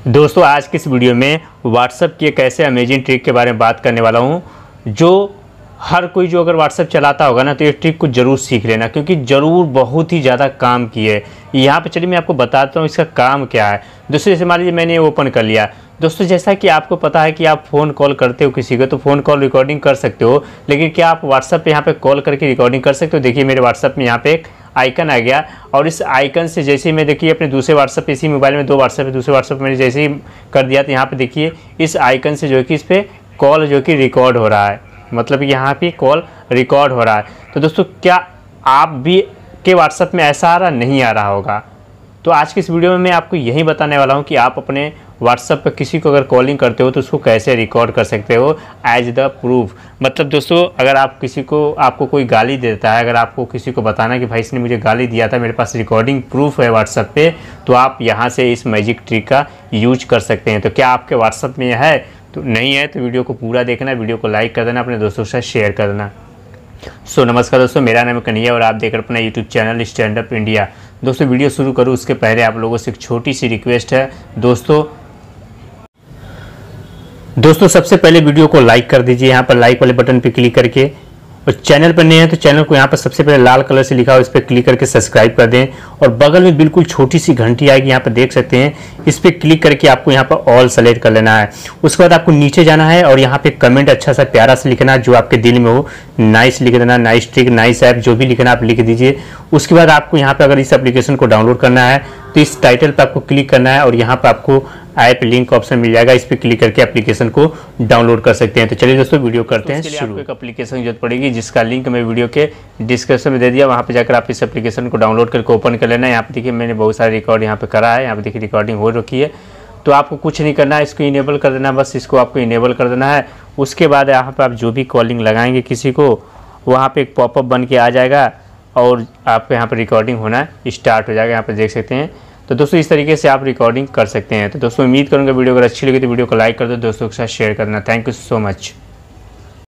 दोस्तों, आज की इस वीडियो में व्हाट्सअप की एक ऐसे अमेजिंग ट्रिक के बारे में बात करने वाला हूँ, जो हर कोई जो अगर व्हाट्सअप चलाता होगा ना तो ये ट्रिक को ज़रूर सीख लेना, क्योंकि ज़रूर बहुत ही ज़्यादा काम की है। यहाँ पर चलिए मैं आपको बताता हूँ इसका काम क्या है। दोस्तों, जैसे मान लीजिए मैंने ये ओपन कर लिया। दोस्तों, जैसा कि आपको पता है कि आप फ़ोन कॉल करते हो किसी को तो फ़ोन कॉल रिकॉर्डिंग कर सकते हो, लेकिन क्या आप व्हाट्सअप पे यहाँ पर कॉल करके रिकॉर्डिंग कर सकते हो? देखिए, मेरे व्हाट्सअप में यहाँ पर एक आइकन आ गया। और इस आइकन से जैसे ही मैं देखिए, अपने दूसरे व्हाट्सअप इसी मोबाइल में दो व्हाट्सअप है, दूसरे व्हाट्सअप मैंने जैसे ही कर दिया तो यहाँ पर देखिए, इस आइकन से जो कि इस पर कॉल जो कि रिकॉर्ड हो रहा है। मतलब यहाँ पे कॉल रिकॉर्ड हो रहा है। तो दोस्तों, क्या आप भी के व्हाट्सअप में ऐसा आ रहा? नहीं आ रहा होगा। तो आज की इस वीडियो में मैं आपको यही बताने वाला हूँ कि आप अपने व्हाट्सअप पर किसी को अगर कॉलिंग करते हो तो उसको कैसे रिकॉर्ड कर सकते हो एज द प्रूफ मतलब दोस्तों, अगर आप किसी को, आपको कोई गाली देता है, अगर आपको किसी को बताना कि भाई इसने मुझे गाली दिया था, मेरे पास रिकॉर्डिंग प्रूफ है व्हाट्सअप पे तो आप यहाँ से इस मैजिक ट्रिक का यूज़ कर सकते हैं। तो क्या आपके व्हाट्सअप में है? तो नहीं है तो वीडियो को पूरा देखना, वीडियो को लाइक कर देना, अपने दोस्तों के साथ शेयर कर देना। सो so, नमस्कार दोस्तों मेरा नाम कन्हैया और आप देख रहे अपना YouTube channel stand up India दोस्तों वीडियो शुरू करूँ उसके पहले आप लोगों से एक छोटी सी रिक्वेस्ट है। दोस्तों दोस्तों सबसे पहले वीडियो को लाइक कर दीजिए यहाँ पर लाइक वाले बटन पर क्लिक करके। और चैनल पर नए हैं तो चैनल को यहाँ पर सबसे पहले लाल कलर से लिखा हो इस पर क्लिक करके सब्सक्राइब कर दें और बगल में बिल्कुल छोटी सी घंटी आएगी, यहाँ पर देख सकते हैं। इस पर क्लिक करके आपको यहाँ पर ऑल सेलेक्ट कर लेना है। उसके बाद आपको नीचे जाना है और यहाँ पे कमेंट अच्छा सा प्यारा से लिखना है जो आपके दिल में हो। नाइस लिख देना नाइस ट्रिक नाइस ऐप जो भी लिखना आप लिख दीजिए। उसके बाद आपको यहाँ पर अगर इस एप्लीकेशन को डाउनलोड करना है तो इस टाइटल पर आपको क्लिक करना है और यहाँ पर आपको ऐप लिंक ऑप्शन मिल जाएगा इस पर क्लिक करके एप्लीकेशन को डाउनलोड कर सकते हैं। तो चलिए दोस्तों वीडियो करते हैं शुरू। एक एप्लीकेशन की ज़रूरत पड़ेगी जिसका लिंक मैं वीडियो के डिस्क्रिप्शन में दे दिया। वहाँ पर जाकर आप इस एप्लीकेशन को डाउनलोड करके ओपन कर लेना। यहाँ पर देखिए मैंने बहुत सारे रिकॉर्ड यहाँ पर करा है। यहाँ पर देखिए रिकॉर्डिंग हो रखी है। तो आपको कुछ नहीं करना है इसको इनेबल कर देना बस इसको आपको इनेबल कर देना है। उसके बाद यहाँ पर आप जो भी कॉलिंग लगाएँगे किसी को वहाँ पर एक पॉपअप बन के आ जाएगा और आपको यहाँ पर रिकॉर्डिंग होना स्टार्ट हो जाएगा। यहाँ पर देख सकते हैं तो दोस्तों, इस तरीके से आप रिकॉर्डिंग कर सकते हैं। तो दोस्तों, उम्मीद करूँगा वीडियो अगर अच्छी लगी तो वीडियो को लाइक कर दो, दोस्तों के साथ शेयर करना। Thank you so much